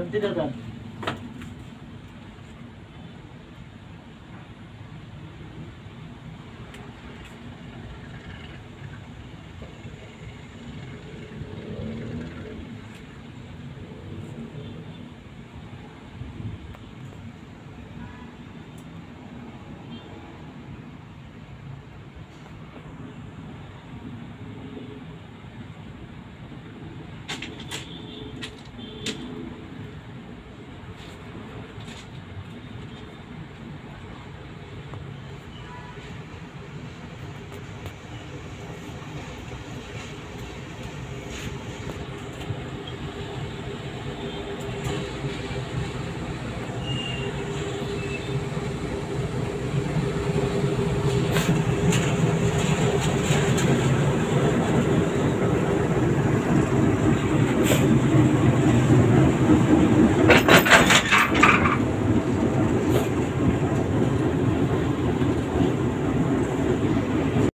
なんて。